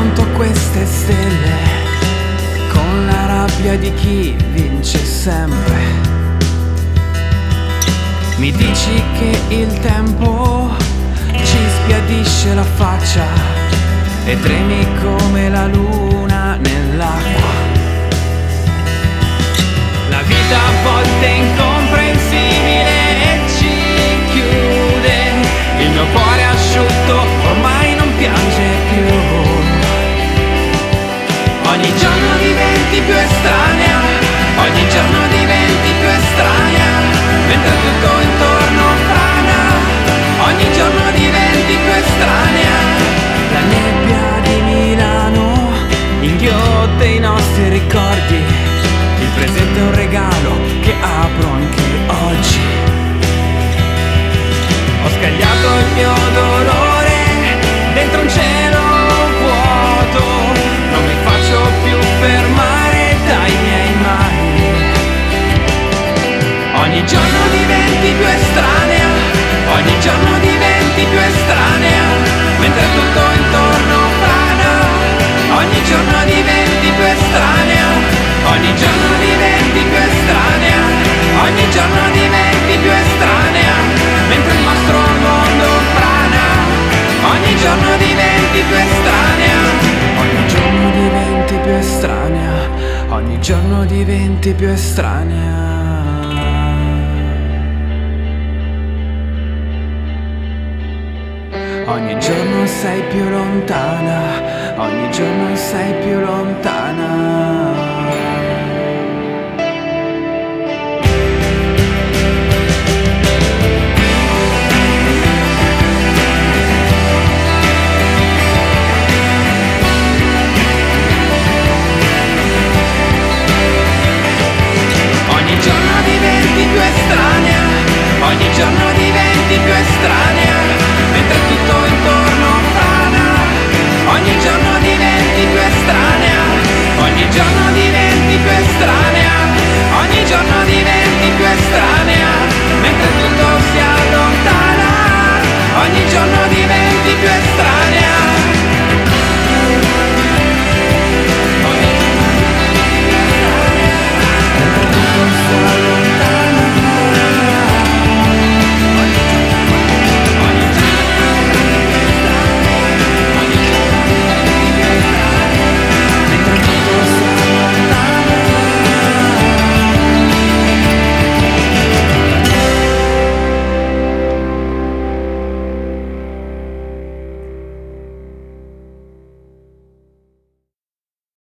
conto queste stelle con la rabbia di chi vince sempre. Mi dici che il tempo ci spiadisce la faccia e tremi come la luna nell'acqua. La vita a volte in goodness. giorno diventi più estranea. Ogni giorno sei più lontana, ogni giorno sei più lontana.